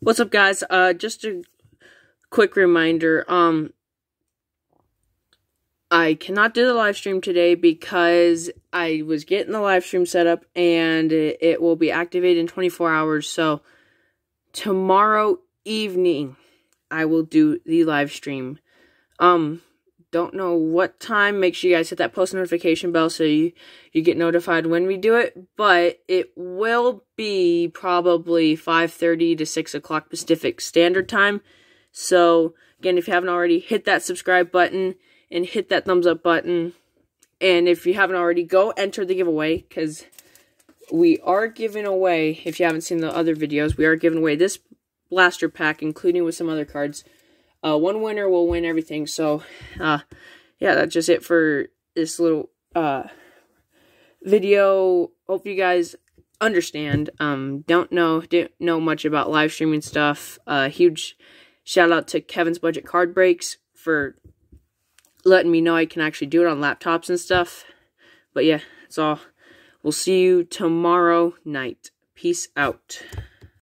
What's up, guys? Uh, just a quick reminder. Um, I cannot do the live stream today because I was getting the live stream set up and it, will be activated in 24 hours. So tomorrow evening, I will do the live stream. Um, don't know what time. Make sure you guys hit that post notification bell so you, you get notified when we do it. But it will be probably 5.30 to 6 o'clock Pacific Standard Time. So, again, if you haven't already, hit that subscribe button and hit that thumbs up button. And if you haven't already, go enter the giveaway because we are giving away, if you haven't seen the other videos, we are giving away this blaster pack, including with some other cards. Uh, one winner will win everything. So, uh, yeah, that's just it for this little uh, video. Hope you guys understand. Um, don't know don't know much about live streaming stuff. Uh, huge shout out to Kevin's Budget Card Breaks for letting me know I can actually do it on laptops and stuff. But yeah, that's all. We'll see you tomorrow night. Peace out.